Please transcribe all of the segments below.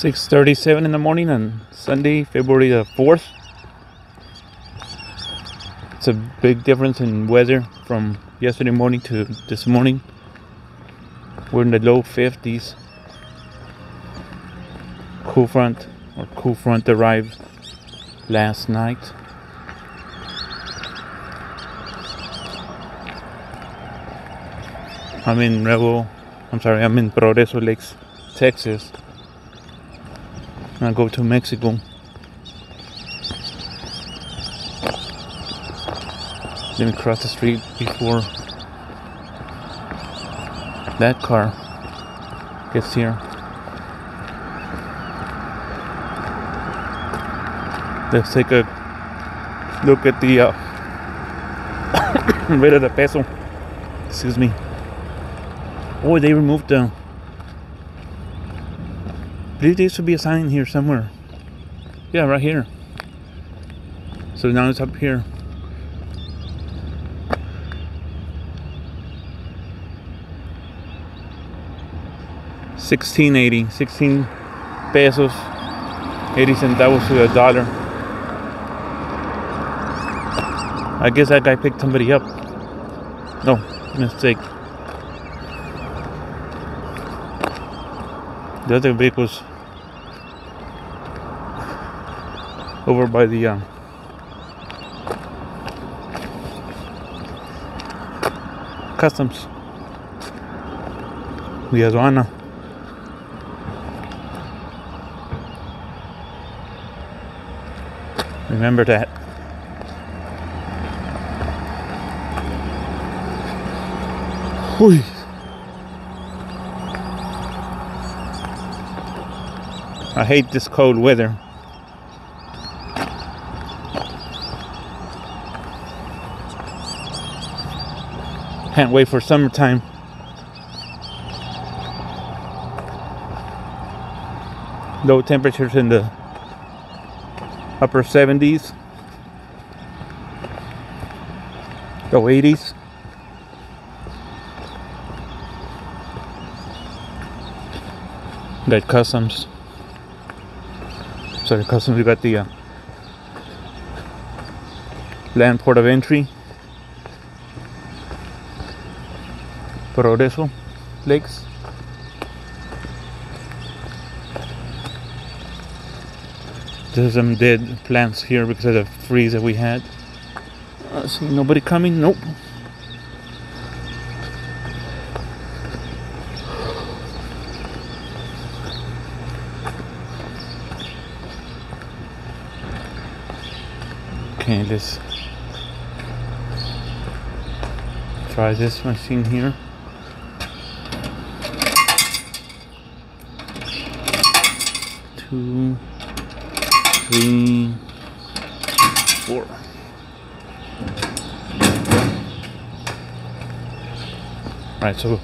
6:37 in the morning on Sunday, February the 4th. It's a big difference in weather from yesterday morning to this morning. We're in the low 50s. Cool front or cool front arrived last night. I'm in Rebel, I'm sorry, I'm in Progreso Lakes, Texas. I go to Mexico. Me cross the street before that car gets here. Let's take a look at the uh, rate of the peso. Excuse me. Oh, they removed the. There to be a sign here somewhere. Yeah, right here. So now it's up here. Sixteen eighty, sixteen pesos, eighty centavos to a dollar. I guess that guy picked somebody up. No, mistake. The other vehicles over by the uh, customs. The aduana. Remember that. Uy. I hate this cold weather. Can't wait for summertime. Low temperatures in the upper 70s, low 80s. Got customs. Sorry, customs. We got the uh, land port of entry. Progreso Lakes. There's some dead plants here because of the freeze that we had. Uh, see nobody coming? Nope. Okay, let's try this machine here. Two, three, four. Right, so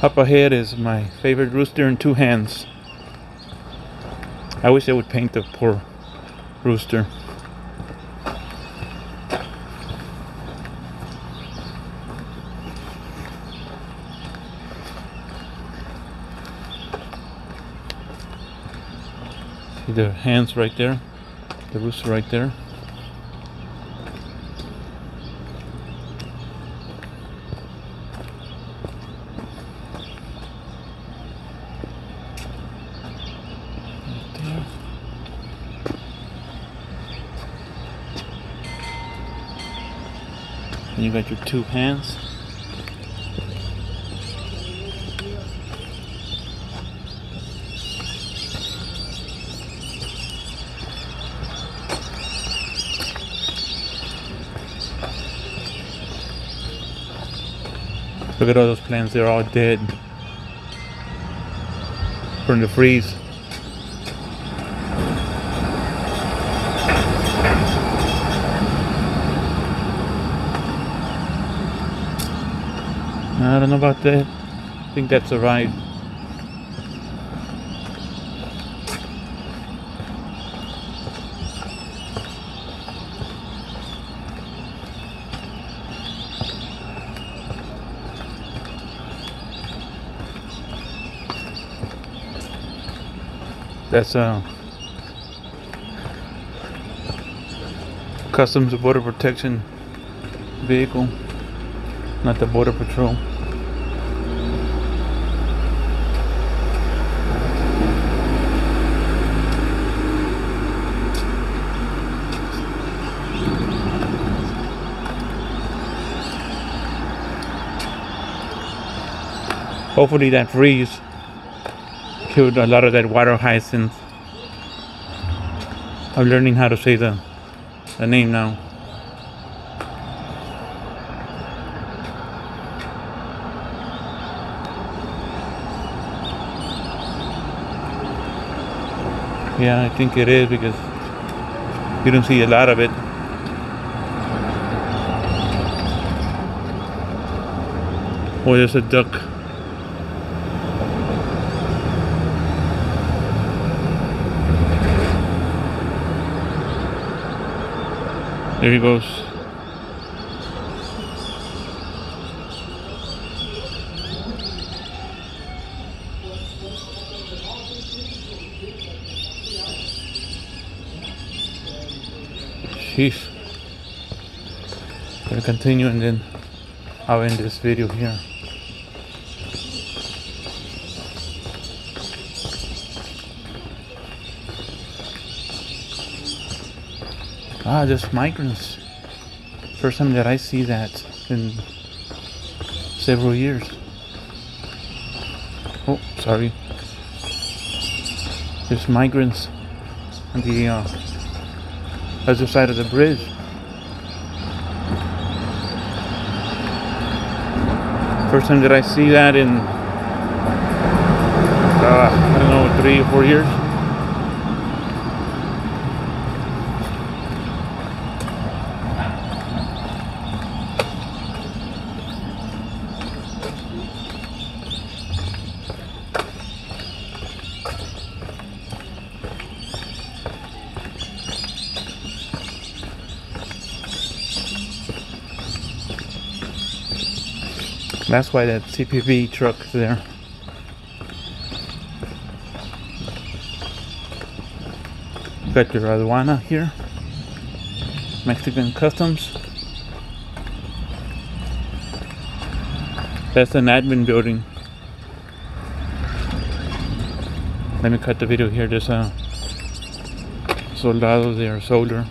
up ahead is my favorite rooster in two hands. I wish I would paint the poor rooster. See the hands right there, the rooster right there. You got your two hands. Look at all those plants, they're all dead from the freeze. I don't know about that. I think that's a That's uh Customs Border Protection vehicle, not the Border Patrol. Hopefully that freeze killed a lot of that water hyacinth. I'm learning how to say the, the name now. Yeah, I think it is because you don't see a lot of it. Oh, there's a duck. There he goes. Sheesh. Gonna continue and then I'll end this video here. Ah, just migrants. First time that I see that in several years. Oh, sorry. There's migrants on the uh, other side of the bridge. First time that I see that in, uh, I don't know, three or four years. That's why that CBP truck there. Got your aduana here. Mexican customs. That's an admin building. Let me cut the video here. There's a soldado there, soldier.